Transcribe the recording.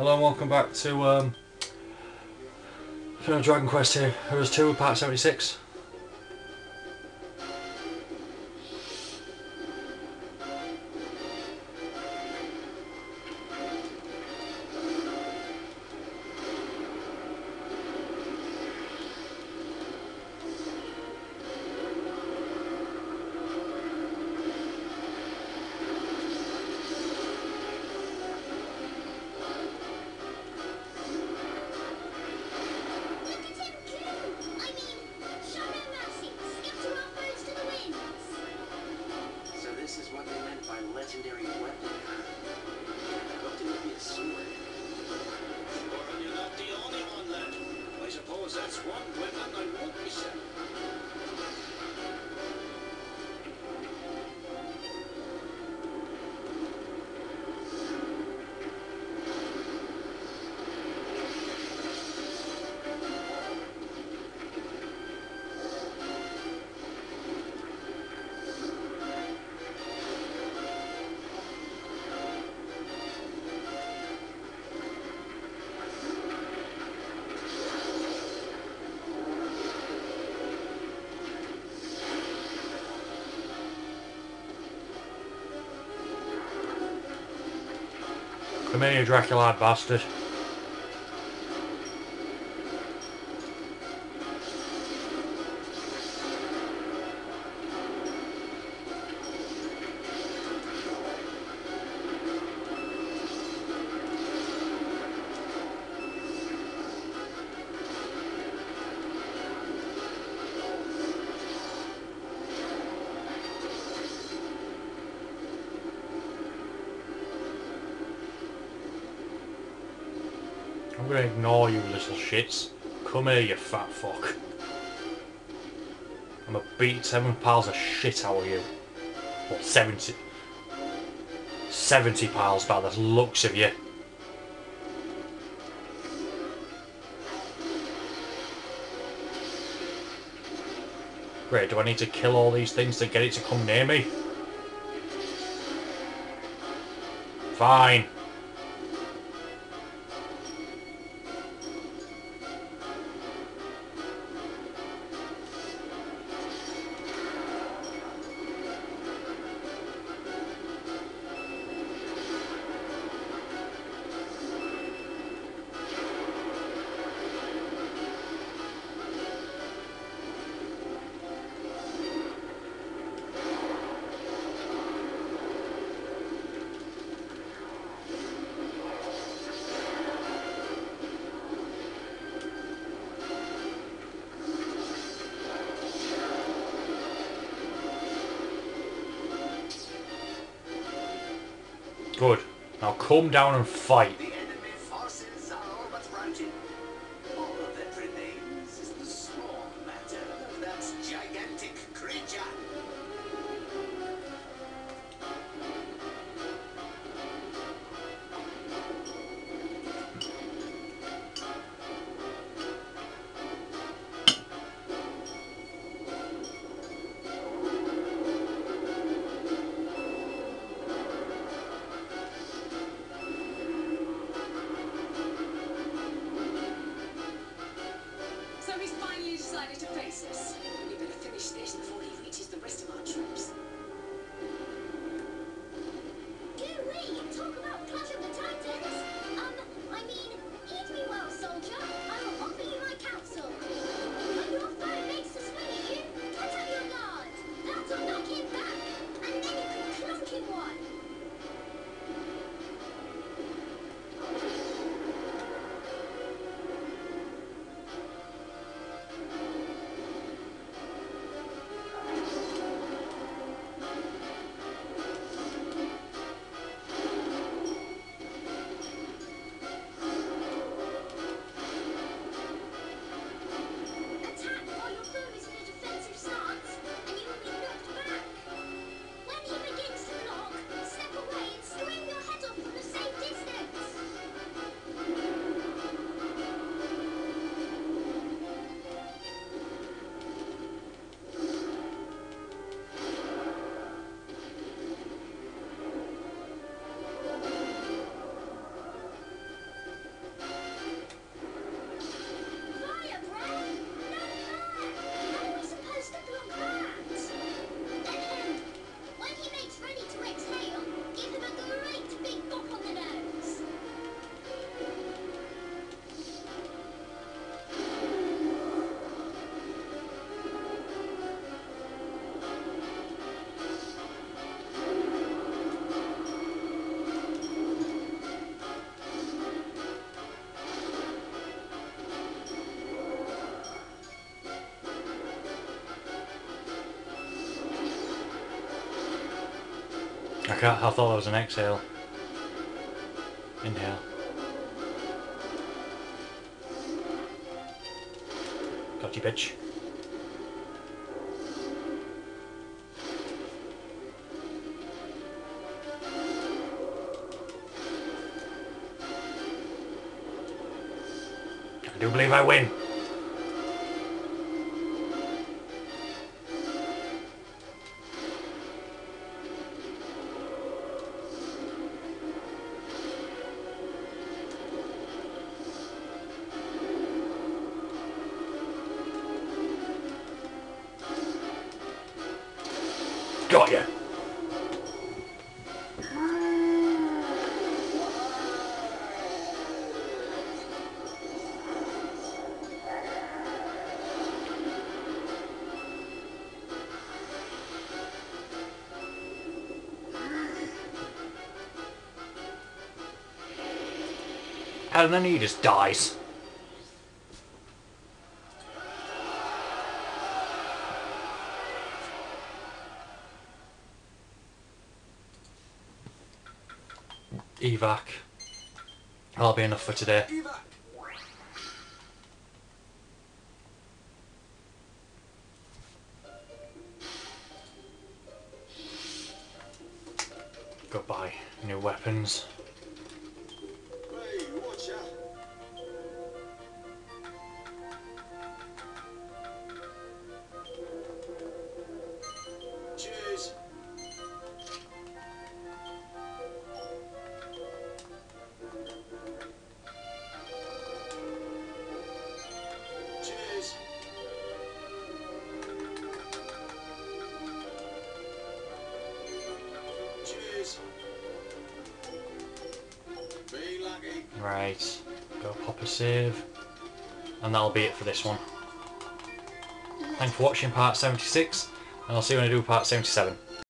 Hello and welcome back to um, Dragon Quest here. Heroes 2, part 76. Here, you Draculad bastard. I'm gonna ignore you little shits. Come here, you fat fuck. I'm gonna beat seven piles of shit out of you. Well, 70. 70 piles by the looks of you. Great, do I need to kill all these things to get it to come near me? Fine. Good. Now come down and fight. Can't, I thought that was an exhale. Inhale. Got you, bitch. I do believe I win. Got you. And then he just dies. Evac. That'll be enough for today. Goodbye, new weapons. Right, go pop a save. And that'll be it for this one. Thanks for watching part 76, and I'll see you when I do part 77.